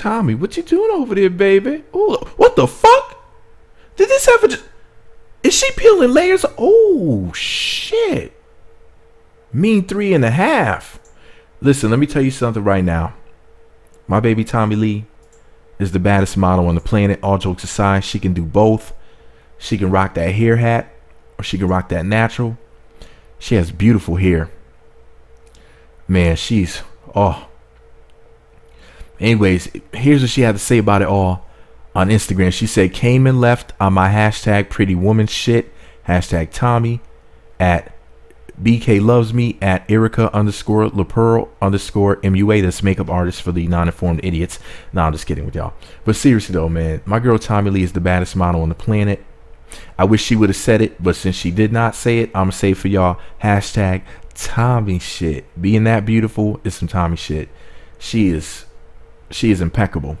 Tommie, what you doing over there, baby? Oh, what the fuck? Did this ever. Is she peeling layers? Oh, shit. Mean three and a half. Listen, let me tell you something right now. My baby Tommie Lee is the baddest model on the planet. All jokes aside, she can do both. She can rock that hair hat or she can rock that natural. She has beautiful hair. Man, she's oh. Anyways, here's what she had to say about it all on Instagram. She said, came and left on my hashtag pretty woman shit, hashtag Tommie at BK loves me at Erica underscore LaPearl underscore MUA. That's makeup artist for the non-informed idiots. No, I'm just kidding with y'all. But seriously though, man, my girl Tommie Lee is the baddest model on the planet. I wish she would have said it, but since she did not say it, I'm gonna say for y'all. Hashtag Tommie shit. Being that beautiful is some Tommie shit. She is, she is impeccable.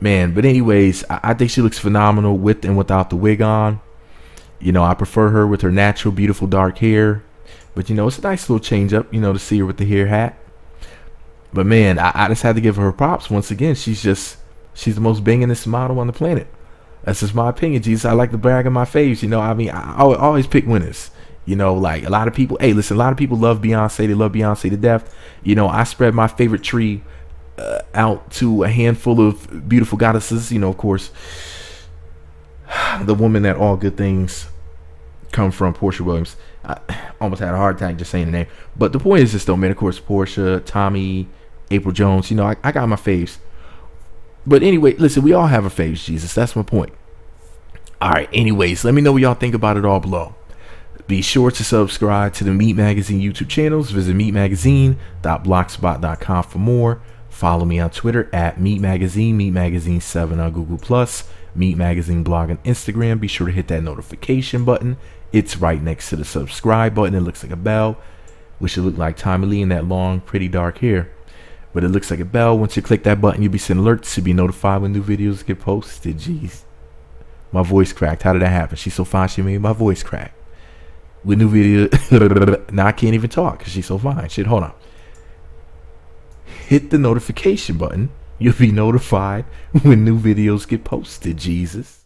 Man, but anyways, I, I think she looks phenomenal with and without the wig on. You know, I prefer her with her natural, beautiful dark hair. But you know, it's a nice little change up, you know, to see her with the hair hat. But man, I, I just had to give her props once again. She's just she's the most bangingest model on the planet. That's just my opinion, Jesus. I like to brag on my face. You know, I mean, I, I always pick winners. You know, like a lot of people. Hey, listen, a lot of people love Beyonce. They love Beyonce to death. You know, I spread my favorite tree uh, out to a handful of beautiful goddesses. You know, of course, the woman that all good things come from, Porsha Williams. I almost had a heart attack just saying the name. But the point is this, though, man. Of course, Porsha, Tommie, April Jones. You know, I, I got my faves. But anyway, listen, we all have our faves, Jesus. That's my point. All right. Anyways, let me know what y'all think about it all below. Be sure to subscribe to the Meet Magazine YouTube channels. Visit meetmagazine.blogspot.com for more. Follow me on Twitter at Meet Magazine, Meet Magazine 7 on Google Plus, Meet Magazine blog on Instagram. Be sure to hit that notification button. It's right next to the subscribe button. It looks like a bell, which it look like Tommie Lee in that long, pretty dark hair but it looks like a bell. Once you click that button, you'll be sent alerts to be notified when new videos get posted. Jeez. My voice cracked. How did that happen? She's so fine, she made my voice crack. With new video, now I can't even talk because she's so fine. Shit, hold on. Hit the notification button. You'll be notified when new videos get posted, Jesus.